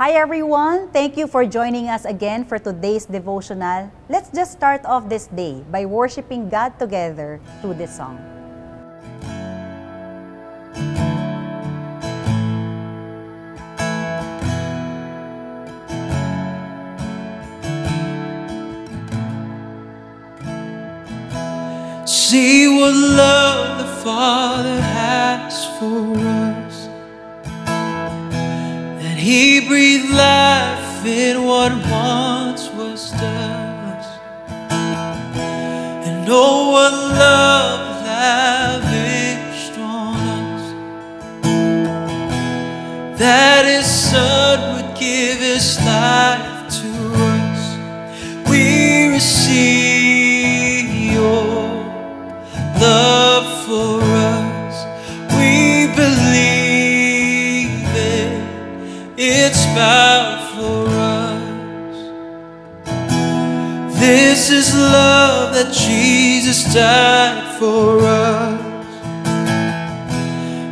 Hi everyone! Thank you for joining us again for today's devotional. Let's just start off this day by worshiping God together through this song. See what love the Father has for us. He breathed life in what once was dust. And no one love that Jesus died for us.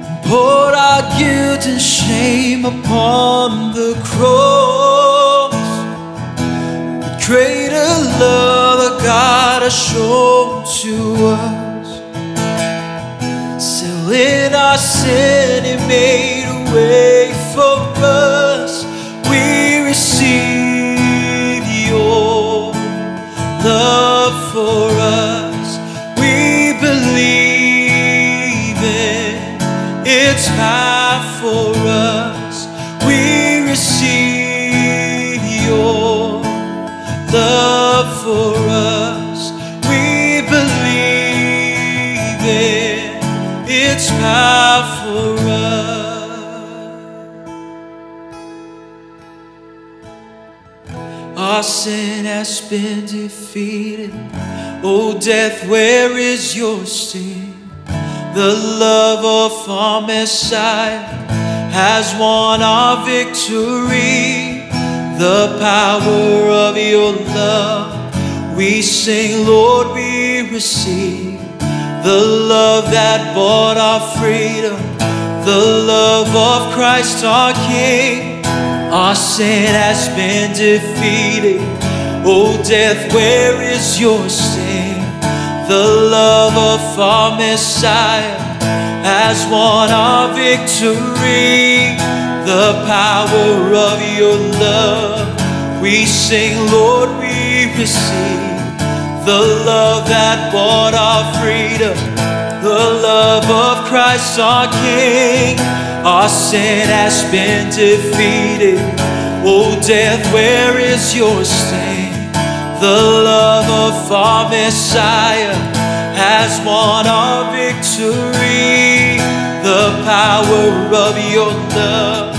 and Poured our guilt and shame upon the cross. The greater love that God has shown to us. Still in our sin, He made It's power for us. Our sin has been defeated. Oh, death, where is your sting? The love of our Messiah has won our victory. The power of your love, we sing, Lord, we receive. The love that bought our freedom, the love of Christ our King. Our sin has been defeated. Oh, death, where is your sting? The love of our Messiah has won our victory. The power of your love, we sing, Lord, we receive. The love that bought our freedom, the love of Christ our King. Our sin has been defeated. Oh, death, where is your sting? The love of our Messiah has won our victory. The power of your love,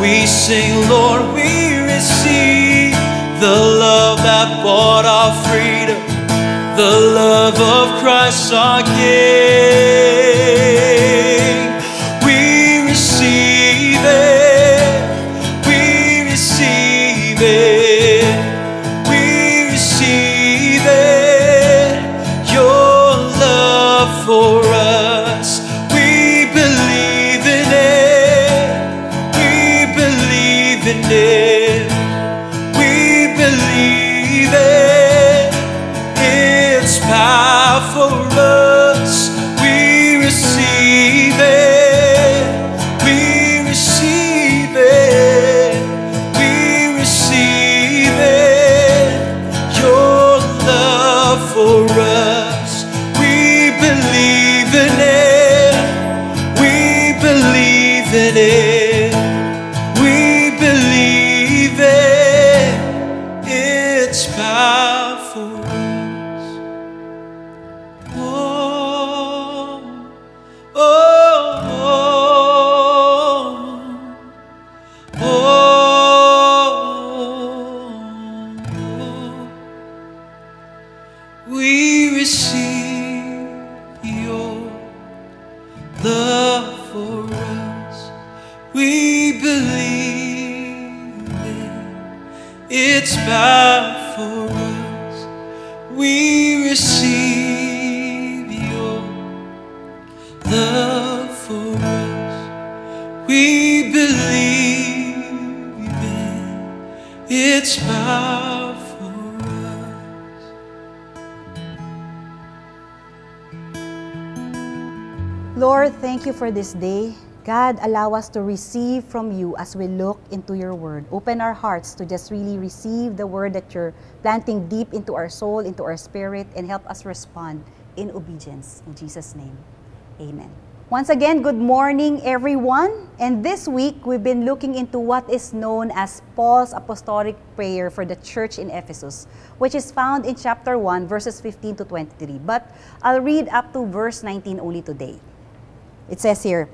we sing, Lord, we receive. The love that bought our freedom, the love of Christ our King. It's power It's power for us. We receive your love for us. We believe it. its power for us. Lord, thank you for this day. God, allow us to receive from you as we look into your word. Open our hearts to just really receive the word that you're planting deep into our soul, into our spirit, and help us respond in obedience. In Jesus' name, amen. Once again, good morning, everyone. And this week, we've been looking into what is known as Paul's apostolic prayer for the church in Ephesus, which is found in chapter 1, verses 15 to 23. But I'll read up to verse 19 only today. It says here,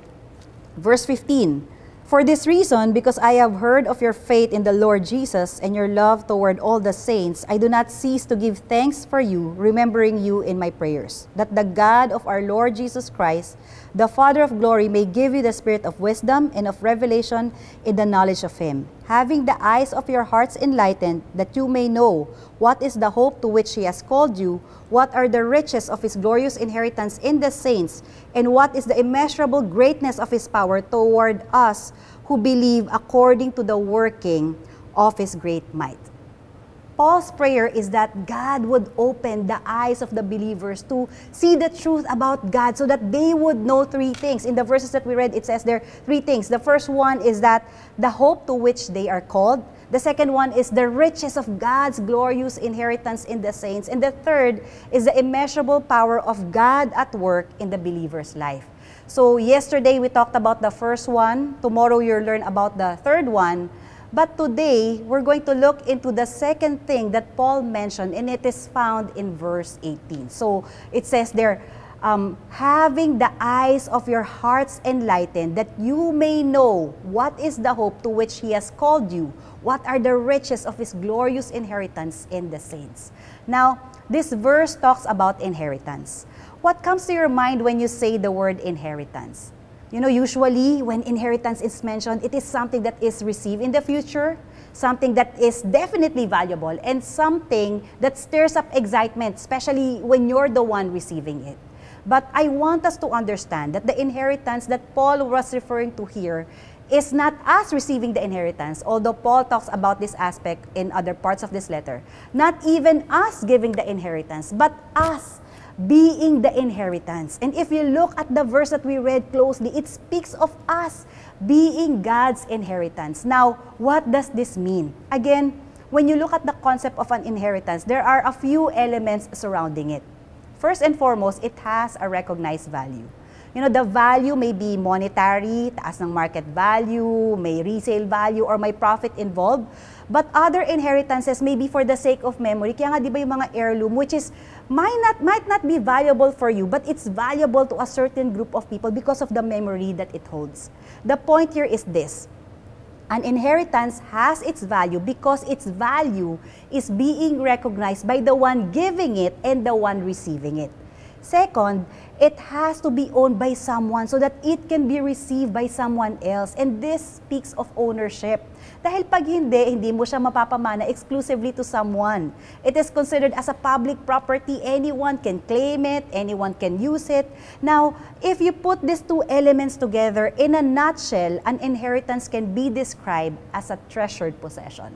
verse 15, For this reason, because I have heard of your faith in the Lord Jesus and your love toward all the saints, I do not cease to give thanks for you, remembering you in my prayers, that the God of our Lord Jesus Christ, the Father of glory, may give you the spirit of wisdom and of revelation in the knowledge of him, having the eyes of your hearts enlightened, that you may know what is the hope to which he has called you, what are the riches of his glorious inheritance in the saints, and what is the immeasurable greatness of his power toward us who believe according to the working of his great might. Paul's prayer is that God would open the eyes of the believers to see the truth about God so that they would know three things. In the verses that we read, it says there are three things. The first one is that the hope to which they are called. The second one is the riches of God's glorious inheritance in the saints. And the third is the immeasurable power of God at work in the believer's life. So, yesterday we talked about the first one. Tomorrow you'll learn about the third one. But today, we're going to look into the second thing that Paul mentioned, and it is found in verse 18. So, it says there, um, having the eyes of your hearts enlightened, that you may know what is the hope to which he has called you, what are the riches of his glorious inheritance in the saints. Now, this verse talks about inheritance. What comes to your mind when you say the word inheritance? You know, usually when inheritance is mentioned, it is something that is received in the future, something that is definitely valuable, and something that stirs up excitement, especially when you're the one receiving it. But I want us to understand that the inheritance that Paul was referring to here is not us receiving the inheritance, although Paul talks about this aspect in other parts of this letter. Not even us giving the inheritance, but us being the inheritance. And if you look at the verse that we read closely, it speaks of us being God's inheritance. Now, what does this mean? Again, when you look at the concept of an inheritance, there are a few elements surrounding it. First and foremost, it has a recognized value. You know, the value may be monetary, taas ng market value, may resale value, or may profit involved. But other inheritances may be for the sake of memory. Kaya nga, di ba yung mga heirloom, which is, might not, might not be valuable for you, but it's valuable to a certain group of people because of the memory that it holds. The point here is this. An inheritance has its value because its value is being recognized by the one giving it and the one receiving it. Second, it has to be owned by someone so that it can be received by someone else. And this speaks of ownership. Dahil pag hindi, hindi mo siya mapapamana exclusively to someone. It is considered as a public property. Anyone can claim it, anyone can use it. Now, if you put these two elements together, in a nutshell, an inheritance can be described as a treasured possession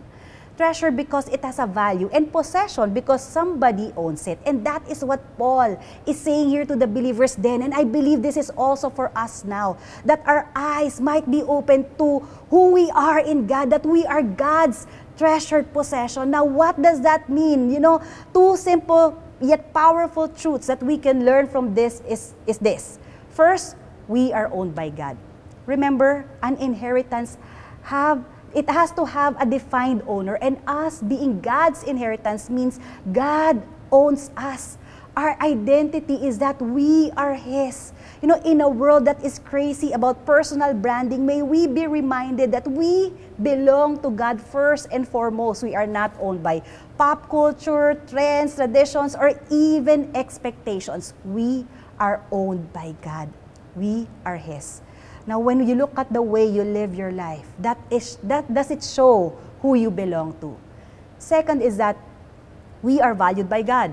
treasure because it has a value, and possession because somebody owns it. And that is what Paul is saying here to the believers then. And I believe this is also for us now, that our eyes might be open to who we are in God, that we are God's treasured possession. Now, what does that mean? You know, two simple yet powerful truths that we can learn from this is, is this. First, we are owned by God. Remember, an inheritance have it has to have a defined owner. And us being God's inheritance means God owns us. Our identity is that we are His. You know, in a world that is crazy about personal branding, may we be reminded that we belong to God first and foremost. We are not owned by pop culture, trends, traditions, or even expectations. We are owned by God. We are His. Now, when you look at the way you live your life, that is that does it show who you belong to. Second is that we are valued by God.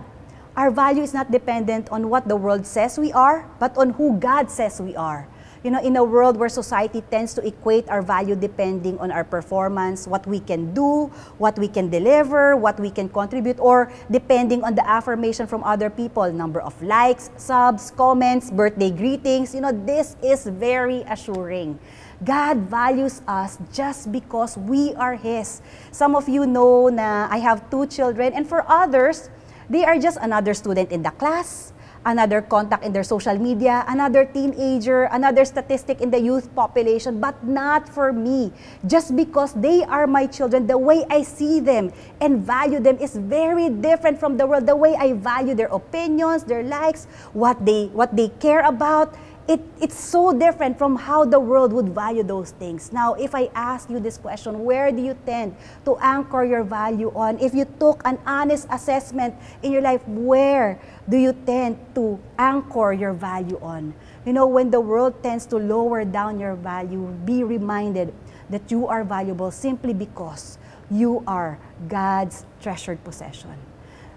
Our value is not dependent on what the world says we are, but on who God says we are. You know, in a world where society tends to equate our value depending on our performance, what we can do, what we can deliver, what we can contribute, or depending on the affirmation from other people, number of likes, subs, comments, birthday greetings, you know, this is very assuring. God values us just because we are His. Some of you know na I have two children, and for others, they are just another student in the class, another contact in their social media, another teenager, another statistic in the youth population, but not for me. Just because they are my children, the way I see them and value them is very different from the world. The way I value their opinions, their likes, what they what they care about it, it's so different from how the world would value those things. Now, if I ask you this question, where do you tend to anchor your value on? If you took an honest assessment in your life, where do you tend to anchor your value on? You know, when the world tends to lower down your value, be reminded that you are valuable simply because you are God's treasured possession.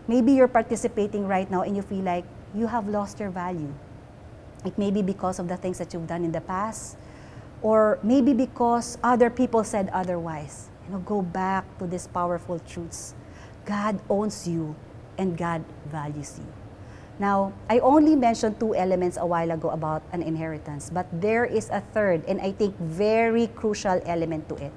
Maybe you're participating right now and you feel like you have lost your value it may be because of the things that you've done in the past, or maybe because other people said otherwise. You know, go back to these powerful truths. God owns you and God values you. Now, I only mentioned two elements a while ago about an inheritance, but there is a third and I think very crucial element to it.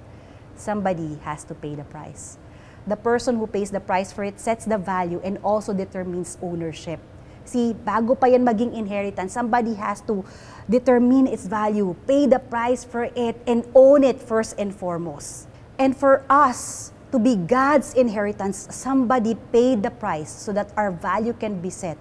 Somebody has to pay the price. The person who pays the price for it sets the value and also determines ownership. See, bago pa yan maging inheritance, somebody has to determine its value, pay the price for it, and own it first and foremost. And for us to be God's inheritance, somebody paid the price so that our value can be set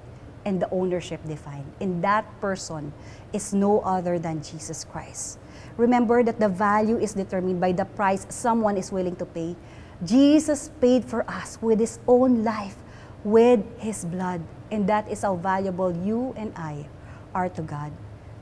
and the ownership defined. And that person is no other than Jesus Christ. Remember that the value is determined by the price someone is willing to pay. Jesus paid for us with his own life, with his blood. And that is how valuable you and I are to God.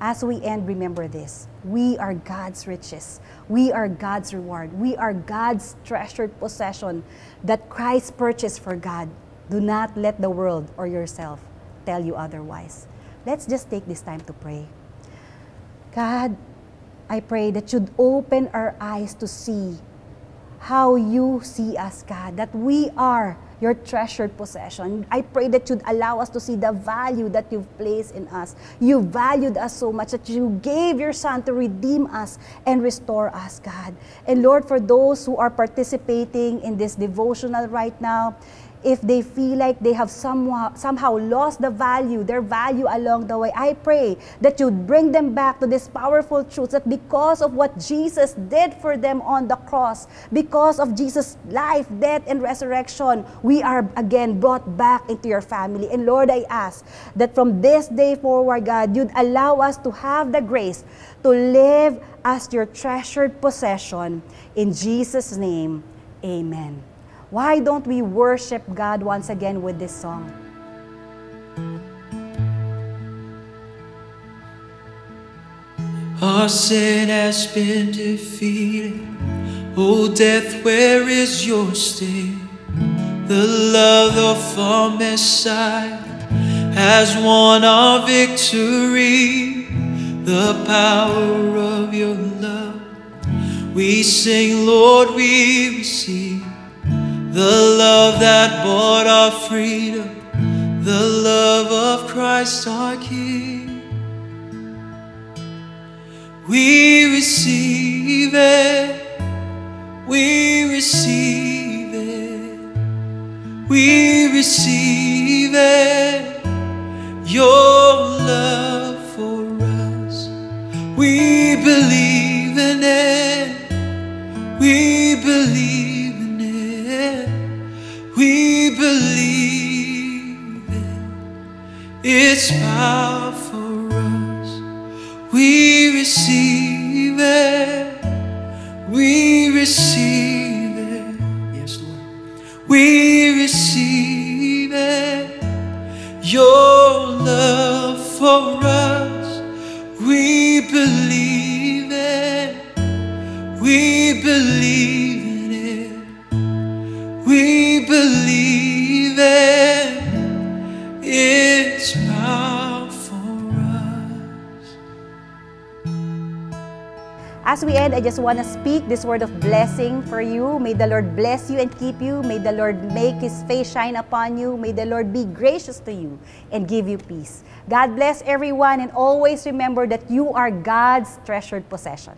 As we end, remember this we are God's riches, we are God's reward, we are God's treasured possession that Christ purchased for God. Do not let the world or yourself tell you otherwise. Let's just take this time to pray. God, I pray that you'd open our eyes to see how you see us, God, that we are your treasured possession. I pray that you'd allow us to see the value that you've placed in us. You valued us so much that you gave your Son to redeem us and restore us, God. And Lord, for those who are participating in this devotional right now, if they feel like they have somehow, somehow lost the value, their value along the way, I pray that you bring them back to this powerful truth that because of what Jesus did for them on the cross, because of Jesus' life, death, and resurrection, we are again brought back into your family. And Lord, I ask that from this day forward, God, you'd allow us to have the grace to live as your treasured possession. In Jesus' name, amen. Why don't we worship God once again with this song? Our sin has been defeated. Oh, death, where is your sting? The love of our Messiah has won our victory. The power of your love. We sing, Lord, we receive. The love that bought our freedom, the love of Christ our King. We receive it, we receive it, we receive it, your love for us. We believe in it, we believe It's power for us. We receive it. We receive it. Yes, Lord. We receive it. Your love for us. As we end, I just want to speak this word of blessing for you. May the Lord bless you and keep you. May the Lord make his face shine upon you. May the Lord be gracious to you and give you peace. God bless everyone and always remember that you are God's treasured possession.